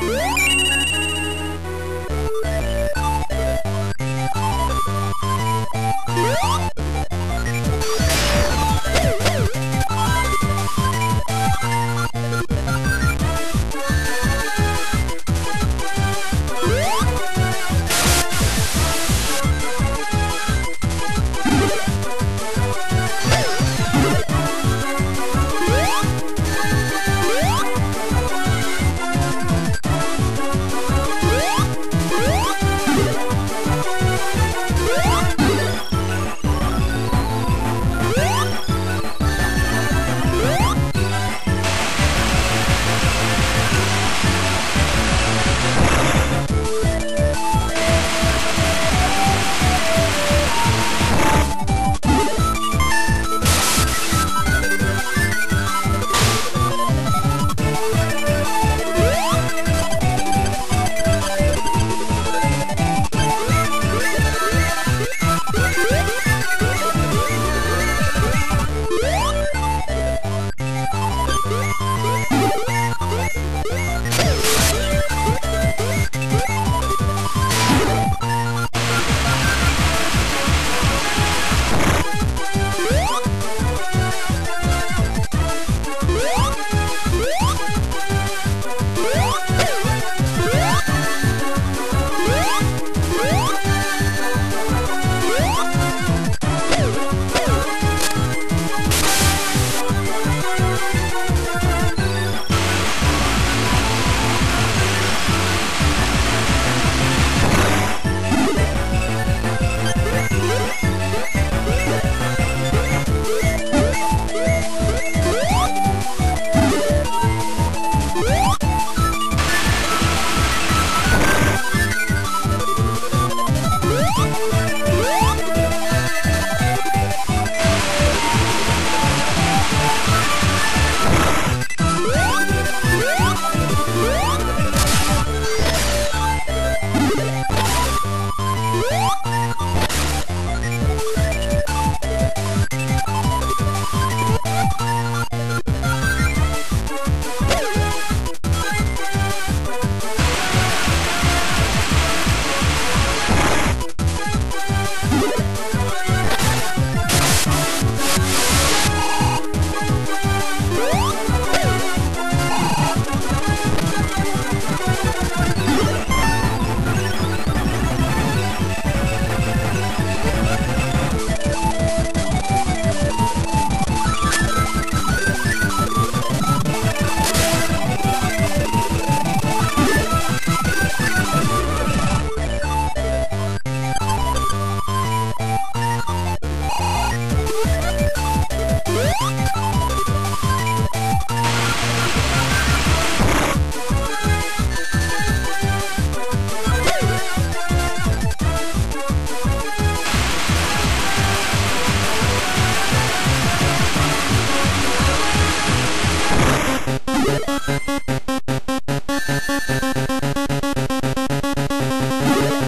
Woo!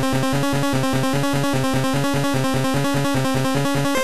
Thank you.